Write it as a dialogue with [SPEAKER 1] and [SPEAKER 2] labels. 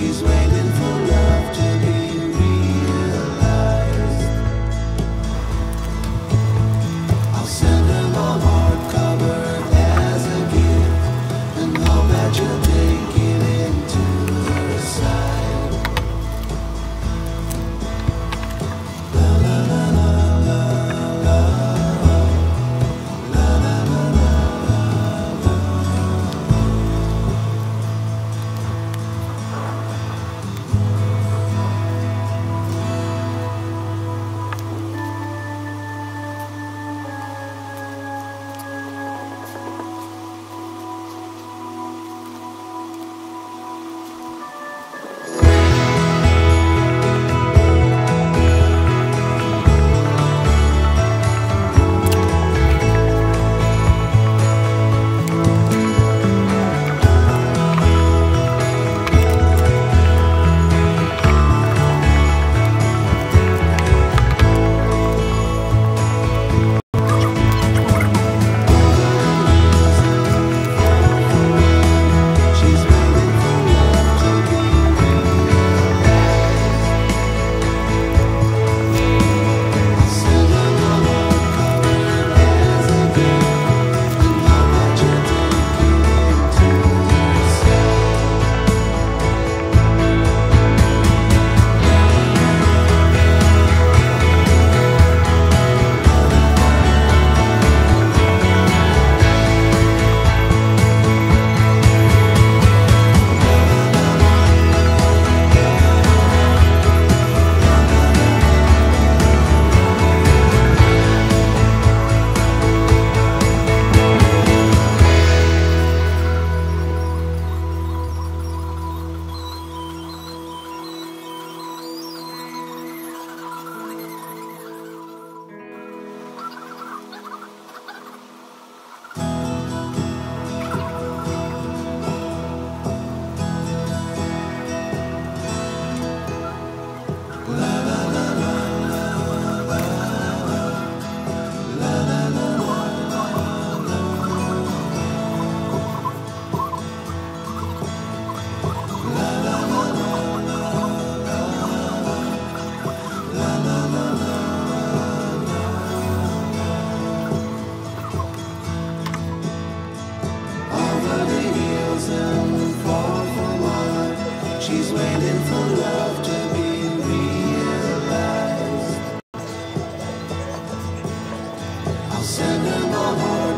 [SPEAKER 1] she's with for. She's waiting for love to be realized. I'll send her my heart.